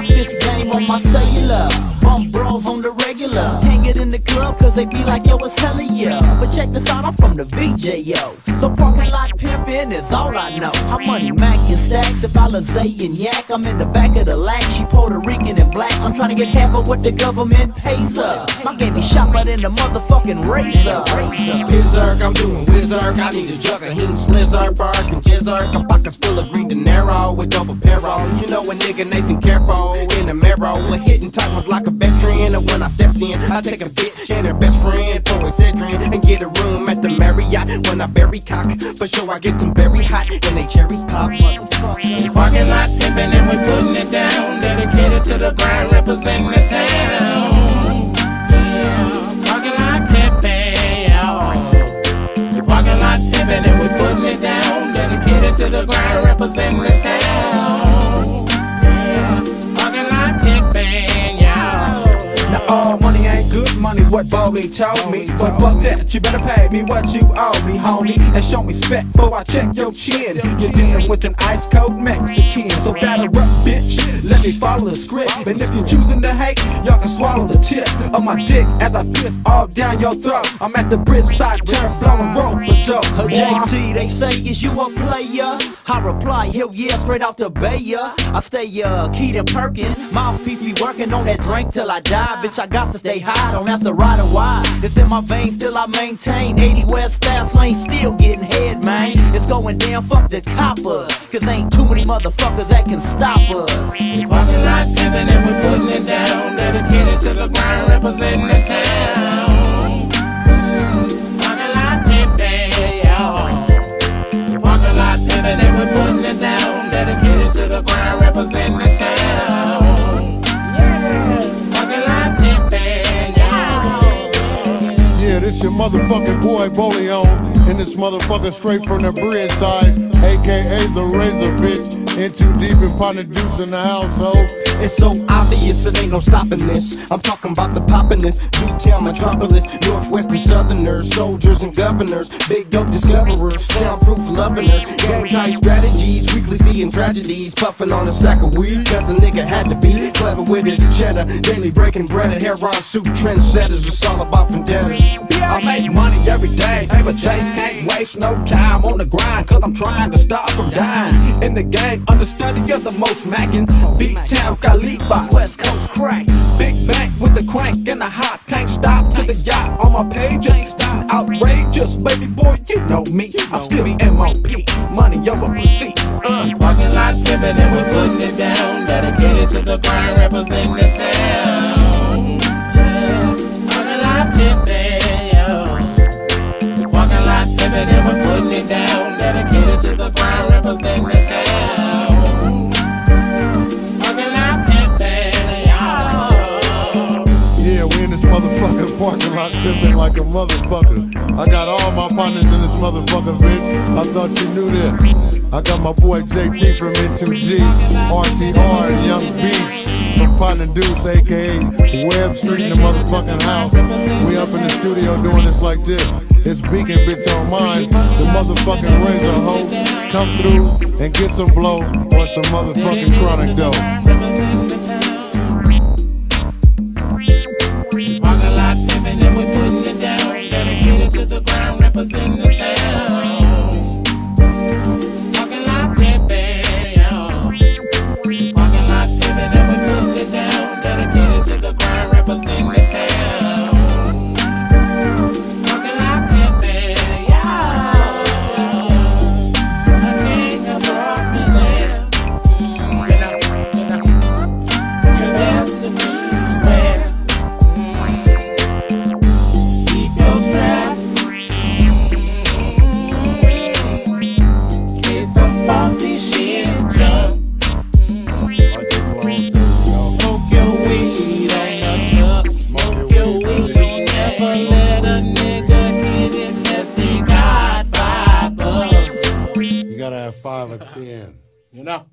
I switch game on my cellular. Bump bros on the regular. Can't get in the club cause they be like, yo, it's hella yeah. But check this out, I'm from the VJ, yo. So parking lot pimpin' is all I know. How money Mac and stacks, if Alizé and yak. I'm in the back of the lag, she Puerto Rican and black. I'm trying to get half of what the government pays her. My baby sharper than the motherfucking razor. Wizard, I'm doing wizard. I need a jug of him, slizard, bark and jizzard. My pockets full of green dinero with double barrel. You know a nigga Nathan Careful in the mirror. With hitting tight was like a veteran. And when I steps in, I take a bitch and her best friend for Excedrin and get a room at the Marriott. When I bury cock, for sure I get some very hot and they cherries pop. Parking lot pimping and we putting it down. Dedicated to the grind, representing the town. What Bowley told me. But fuck that, you better pay me what you owe me, homie. And show me respect before I check your chin. You're dealing with an ice cold Mexican. So batter up, bitch. Let me follow the script. And if you're choosing to hate, y'all can swallow the tip of my dick as I fist all down your throat. I'm at the bridge side turn, blowing rope for dope. Uh, JT, they say, is you a player? I reply, hell yeah, straight off the bay, yeah. I stay, uh, Keaton Perkin. Mouthpiece be working on that drink till I die. Bitch, I got to stay high, don't have to ride or why. It's in my veins, still I maintain. 80 West fast lane, still getting head, man. It's going down, fuck the coppers. Cause ain't too many motherfuckers that can stop us. Parking lot pimping and we're putting it down. Dedicated to the grind, representing motherfucker straight from the bridge side, aka the razor bitch. N2Deep and Potna Deuce in the household. It's so obvious, it ain't no stopping this. I'm talking about the poppiness, B-town metropolis, northwestern southerners, soldiers and governors, big dope discoverers, soundproof lovingers, gang tight strategies, weekly seeing tragedies, puffing on a sack of weed, cause a nigga had to be clever with his cheddar, daily breaking bread and hair on suit trendsetters, it's all about vendettas. I make money every day, paper chase, can't waste no time on the grind, cause I'm trying to stop from dying. In the game, understudy, you're the most macking. Beat town, Khalifa, West Coast crack. Big bank with the crank and the hot, can't stop to the yacht on my page. Outrageous, baby boy, you know me. I'm still the MOP, money over pussy. Uh. Parking lot pimping and we're putting it down. Dedicated to the grind, representing the town. Parking lot pimping like a motherfucker. I got all my partners in this motherfucker, bitch. I thought you knew this. I got my boy JT from N2G, RTR, Young B from Potna Deuce, aka Web Street in the motherfucking house. We up in the studio doing this like this. It's Beacon Bitch on mine, the motherfucking razor hoe. Come through and get some blow or some motherfucking chronic dough. The five or ten. You know?